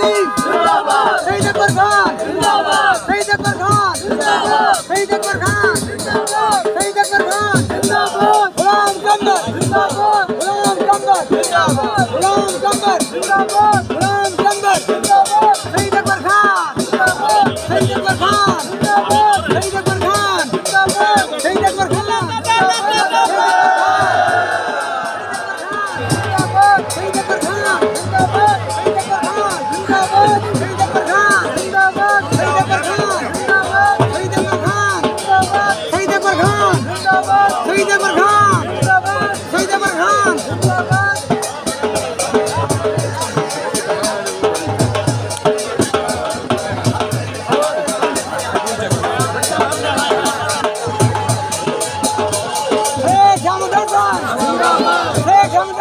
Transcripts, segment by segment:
شہید Thank you.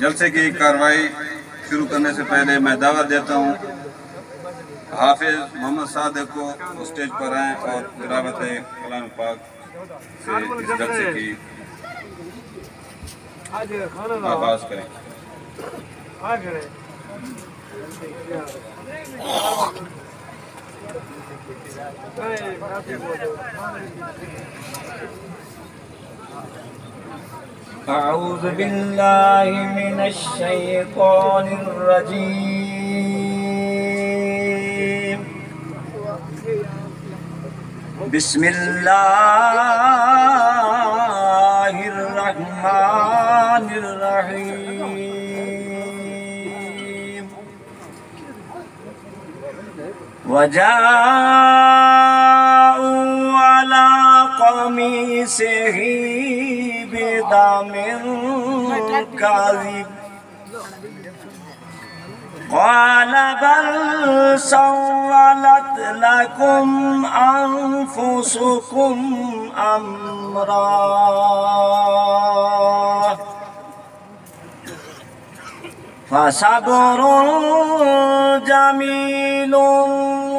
جلسے کی کاروائی شروع کرنے سے پہلے میں دعوت دیتا ہوں، حافظ محمد صادق کو اسٹیج پر آئیں اور تلاوت کلام پاک سے اس جلسے کی آغاز کریں۔ أعوذ بالله من الشيطان الرجيم بسم الله الرحمن الرحيم. وجاءوا على قميصه بدم كاذب. قال بل سولت لكم أنفسكم أمرا. فصبر جميل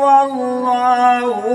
والله